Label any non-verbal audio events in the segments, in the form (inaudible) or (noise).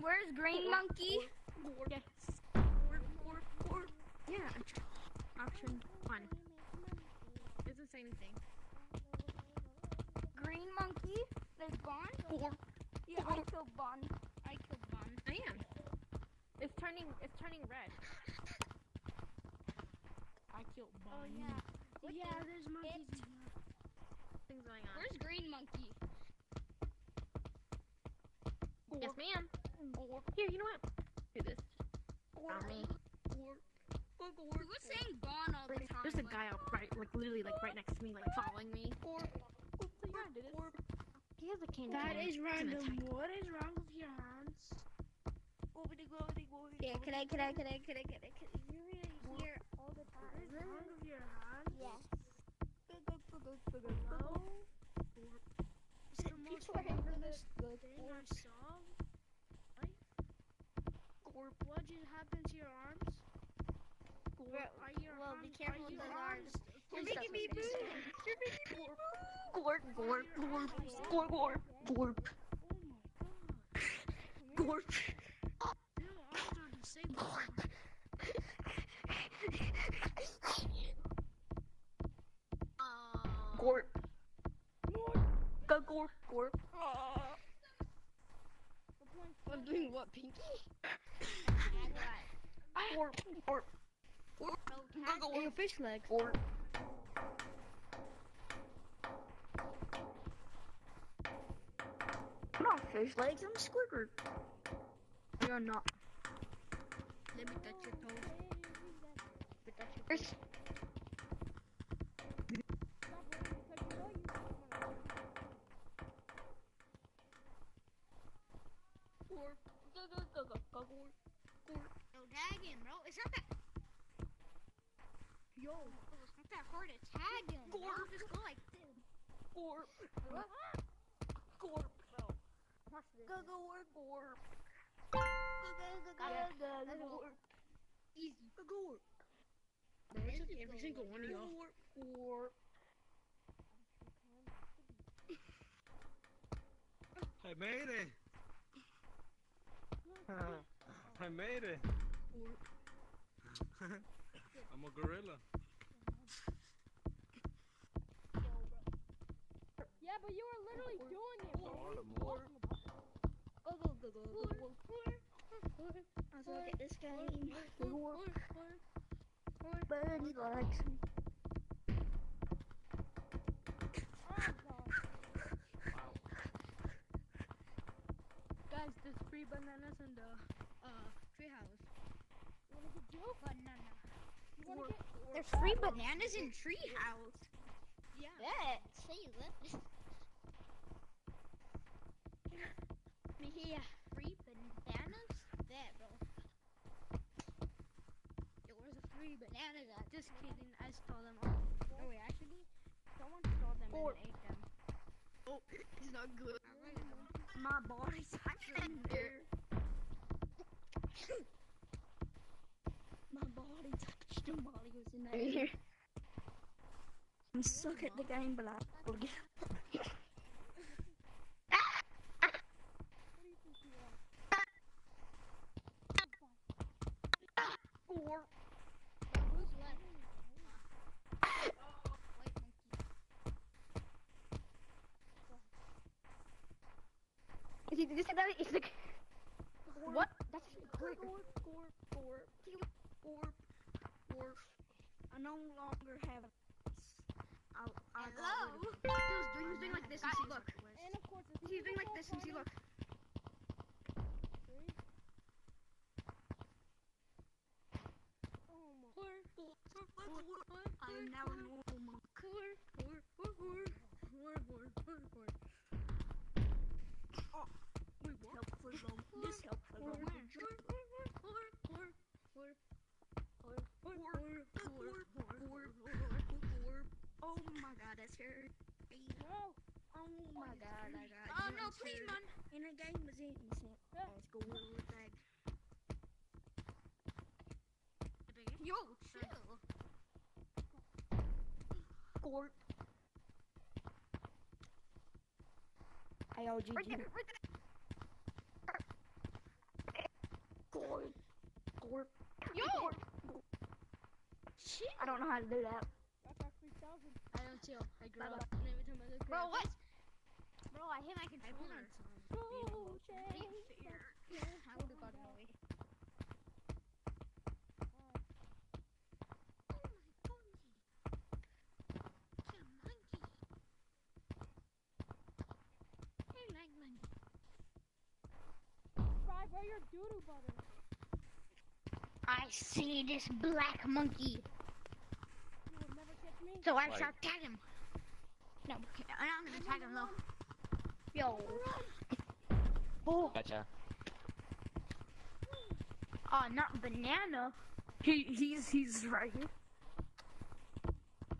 Where's Green Monkey? Yes. Yeah. Option one. Doesn't say anything. Green Monkey? There's Bond? Yeah, I killed Bond. I killed Bond. I am. It's turning. It's turning red. I killed Bond. Oh yeah. What yeah, the- there's monkeys. It- Things going on. Where's Green Monkey? Yes, ma'am. Here, you know what? Do this. Found me. Who was saying Bond all the time? There's a guy out right, like literally, like right next to me, like following me. He has a candy That cane. is random. What is wrong with your hands? Yeah, can I, can I, can I, can I, can I, can I, you're really here all the time. What is wrong with your hands? Yes. Hello? It's the most People are into marvelous this. thing I saw. Life. What just happened to your arms? Are your well, arms, be careful are with your those arms? You're making me stop move. it. You're making me move. Gorp, gorp, gorp, gorp, gorp, gorp, Oh my god. gorp. Your arms are disabled. Gorp. Go gorp, gorp. I'm doing what, Pinky? Gorp, gorp. Gorp. Go Your gorp. fish legs. Gorp. I'm not fish legs, I'm Squidward. You're not. Let me touch your toes. Let me touch your Fish. Gorp. Go, go, go, go, go, gorp. Gorp. Yo, tag him, bro. It's not that. Yo, bro, it's not that hard to tag him. bro. Gorp. Just go like this. Gorp. Gorp. Go, go, gorp, gorp. Go, go, go, go, Yeah. go, go, Go, go. gorp. Easy. Go, gorp. Bro, I took every single one of y'all. Gorp, gorp. I made it. I made it. (laughs) I'm a gorilla. Yeah, but you were literally doing it. So hard to move. Go, go, go, go, go, go. I suck at this game. Buddy likes me. Guys, there's free bananas in the uh treehouse. You wanna get Joe? Banana. You wanna get? There's three bananas in Treehouse. Yeah. Say that. (laughs) Me here. Free bananas? Bet, bro. Yo, where's the free bananas at? Just kidding. I stole them all. No, wait, actually, someone stole them Or- and ate them. Oh, (laughs) he's not good. My body's in there. (laughs) Body touched him while he was in there. I'm stuck at the game, but I'll get Or Who's is he that is like what? I no longer have. I'll, I'll Hello. He was doing, he was doing like this and see look. And of course, He's doing like this and see look. I am now a normal monk. Help for them. This help for them. Oh my god, that's scary. No. Oh my oh, god, I got Oh no, please, man. In a game was innocent. Let's go with that. Yo, chill. Gorp. Right IOGG. there, right there. Warp. Yo! Shit. I don't know how to do that. Backpack 3000. I don't too. I grew up. And every time I look Bro, at what? Bro, I hit my controller. on some. Go, oh Hey, Chase. fair. I would have gotten away. Five, where your doodoo butter? I see this black monkey, You will never catch me. So I Like- shall tag him. No, okay, I'm gonna tag him though. Yo. Oh, Gotcha. uh, not banana. He he's he's right here.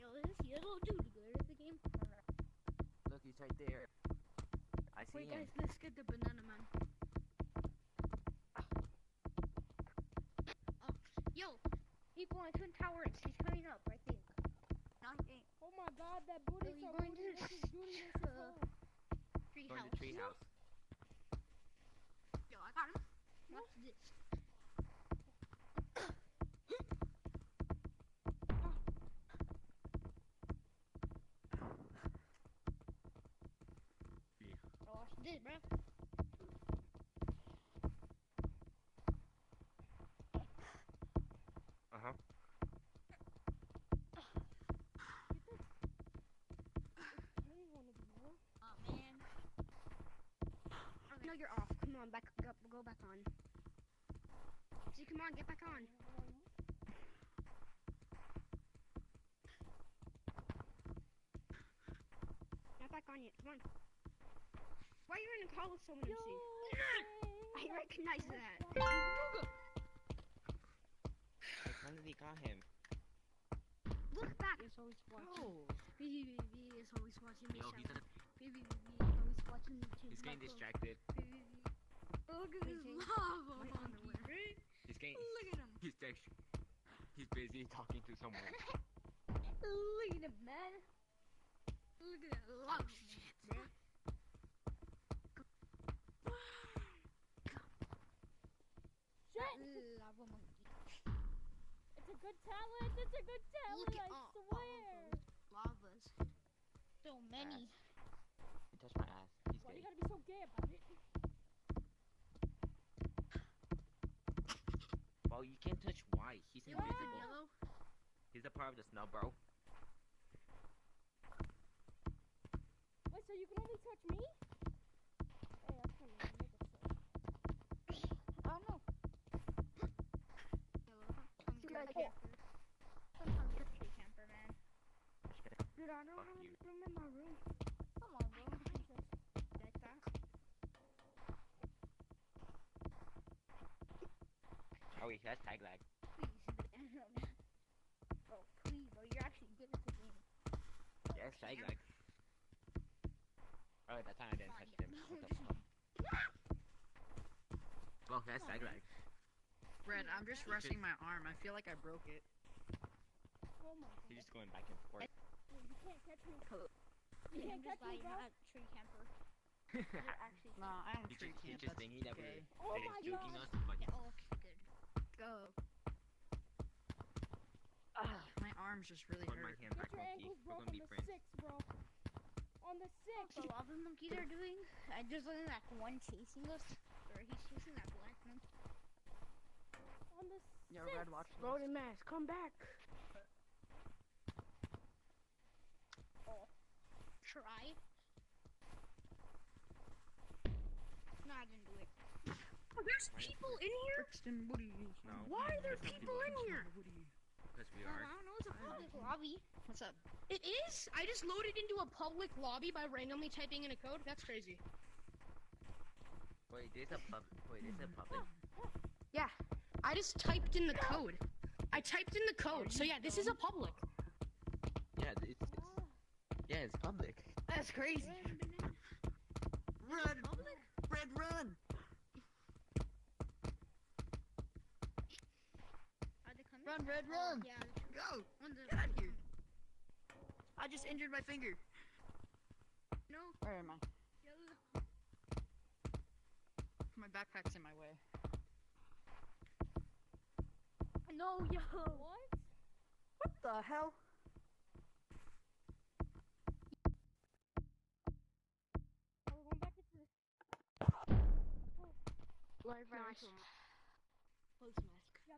Yo, this yellow dude good at the game. Look, he's right there. I see Wait, him. guys, let's get the banana man. Yo, people on Twin Towers, he's coming up, I think. Oh my god, that booty Are so going booty, to this is booty, this is (laughs) hole. Going house. to treehouse. Yo, I got him. What's this? Oh, watch this, bro. Uh huh. Any one of you, huh? Oh man. No, you're off. Come on, back, go, go back on. See, come on, get back on. Not back on yet. Come on. Why are you in a call with someone MC? I recognize that. I finally got him. Look back. He's always watching. Oh. BBB is always watching me. Yo, he's, shower. a, BBB is always watching me. change he's getting distracted. Look at this lava My on the way. He's getting. Look at him. He's text. He's busy talking to someone. Look at him, man. Look at that lava shit, bro. Shit! Lava monkey. It's a good talent. It's a good talent. Look at I all, all swear. of those lavas. So many. He touched my ass. He's Why you gotta be so gay about it? Well, you can't touch white. He's You want some invisible. yellow? He's a part of the snow, bro. Wait, so you can only touch me? Hey, that's kind of make it so. (coughs) I don't know. Yellow. Some You good like it? camper. Sometimes good tree camper, man. Dude, I don't Fuck have you. room in my room. Come on, bro. Like that. Oh wait, that's tag lag. Please. bro, please, bro. You're actually good at the game. Yeah, it's tag lag. Oh, that time I didn't Fine, touch him. yeah. What the fuck? Well, that's tag lag. Red, I'm just resting my arm. I feel like I broke it. Oh my He's just going back and forth. You can't catch me. Yeah, You I'm can't just catch me, glad you're not a tree camper. (laughs) You're actually. Nah, I don't He tree just, he just That's thinking oh that we're gay. Oh my joking God. us, but Yeah, oh, okay, good. Go. Ugh, my arms just really on my hurt. hand Get back your ankles We're broke gonna on be the friends. six, bro. On the six. The lava monkeys are doing. I just looking at one chasing us. Or he's chasing that black monkey. On the Yo, six. Red, watch this. Loading mask, come back. Try. No, I didn't do it. There's people in here. Brixton Woodies. No. Why are there people in here? Because we are. I don't know. It's a public lobby. What's up? It is. I just loaded into a public lobby by randomly typing in a code. That's crazy. Wait, there's a pub. Wait, there's a public. Yeah, I just typed in the code. I typed in the code. So yeah, this is a public. Yeah, it's, it's yeah, it's public. That's crazy. Red, Red, run! Are they coming? Run, Red, Oh, run! yeah. Go! Get out of here! I just injured my finger. No. Where am I? Yeah. My backpack's in my way. No, yo. What? What the hell? Oh, Are we going back into this? Live Nice. reaction. Close mask.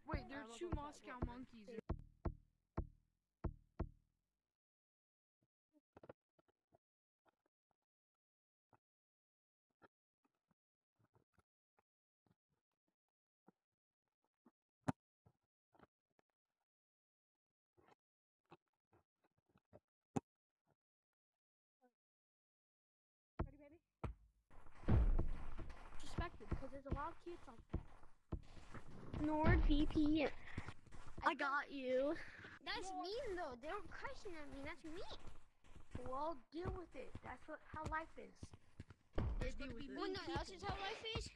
Wait, there are two Moscow monkeys. Ready, baby? Suspected, because there's a lot of kids like that. NordVPN. I got you. That's mean though. They don't question at me. That's mean. Well, deal with it. That's what how life is. They deal with it. Well, no, that's just how life is.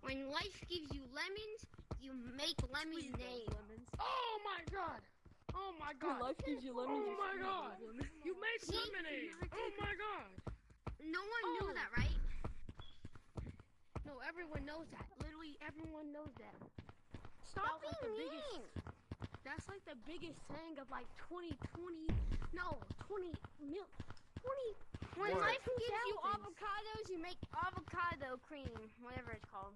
When life gives you lemons, you make lemonade. Oh my god! Oh my god! When life gives you oh, lemons. Oh my god! You make See? lemonade! Oh my god! No one knew Oh. that, right? No, everyone knows that. Literally, everyone knows that. Stop That was the being biggest- That's like the biggest thing of like 2020. No, 20 mil. 20. When What? life gives you 2000s. avocados, you make avocado cream, whatever it's called.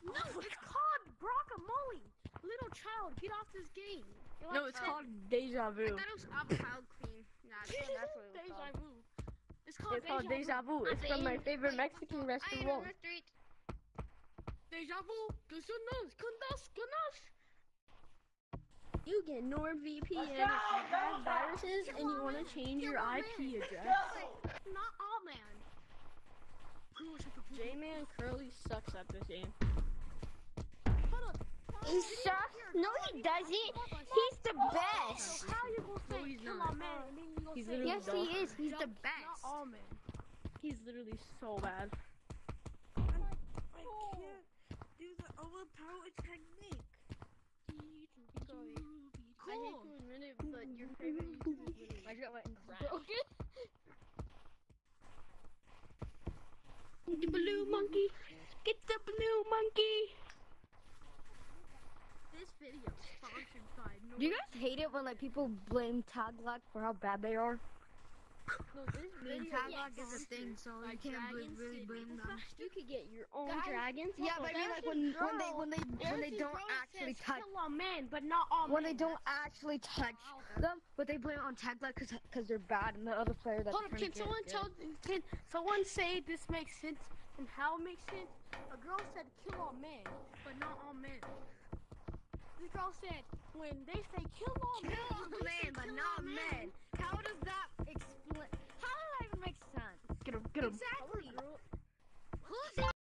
No, it's called guacamole. Little child, get off this game. No, it's oh. called Deja I Vu. thought it was avocado cream. Nah, I that's (laughs) what it was Deja called. vu. It's called It's called deja, Deja Vu. It's from my favorite Mexican I restaurant. The street. Deja vu. Que son nos, con dos. You get NordVPN if you have viruses and you want to change your IP address. Not all man. J-Man Curly sucks at this game. He sucks? No, he doesn't. He's the best. How you gonna say he's kill not. man and then you gonna He's literally Yes, he is. He's the not best. all men? He's literally so bad. I can't do the overpowered technique. I hate to admit it, but your favorite YouTuber is literally I got my broken. the blue monkey. Get the blue monkey. This video is sponsored by Nord. Do you guys hate it when like people blame Taglock for how bad they are? No, this video Taglock is a thing, so by you can't bl- really blame them. You could get your own Guys, dragons. Yeah, but I mean like when when they when they when they don't actually touch Kill all men, but not all when men. they don't actually touch them, but they blame it on Taglock because because they're bad and the other player that's Hold up, can someone tell? Can someone say this makes sense and how it makes sense? A girl said kill all men, but not all men. This girl said when they say kill all men, Kill all men, but kill not all men. How does that explain? How does that even make sense? Get him, get him. Exactly. Girl, Who's